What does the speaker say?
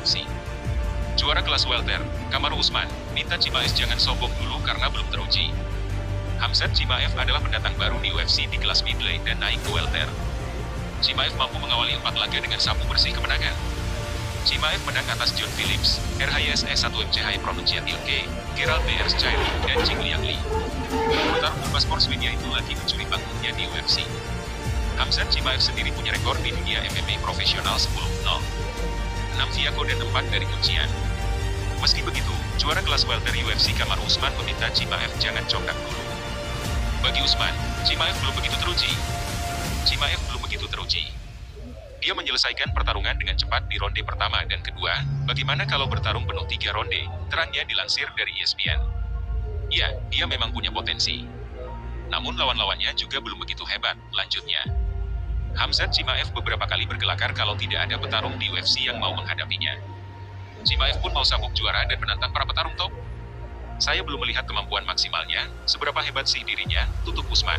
UFC. Juara kelas welter, Kamaru Usman, minta Cimaev jangan sombong dulu karena belum teruji. Hamzat Cimaev adalah pendatang baru di UFC di kelas middleweight dan naik ke welter. Cimaev mampu mengawali empat laga dengan sapu bersih kemenangan. Cimaev menang atas John Phillips, RHIS S1MCH Pronunciation K, Gerald Beers Chairi, dan Jing Liang Li. Petarung Kumpas Sportsmania itu lagi mencuri panggungnya di UFC. Hamzat Cimaev sendiri punya rekor di dunia MMA profesional 10-0. 6 via kode 4 dari kuncian. Meski begitu, juara kelas welter UFC Kamar Usman meminta Cimaev jangan congkak dulu. Bagi Usman, Cimaev belum begitu teruji. Cimaev belum begitu teruji. Dia menyelesaikan pertarungan dengan cepat di ronde pertama dan kedua, bagaimana kalau bertarung penuh tiga ronde, terangnya dilansir dari ESPN. Ya, dia memang punya potensi. Namun lawan-lawannya juga belum begitu hebat, lanjutnya. Hamzat Cimaev beberapa kali berkelakar kalau tidak ada petarung di UFC yang mau menghadapinya. Cimaev pun mau sabuk juara dan menantang para petarung top. Saya belum melihat kemampuan maksimalnya, seberapa hebat sih dirinya, tutup Usman.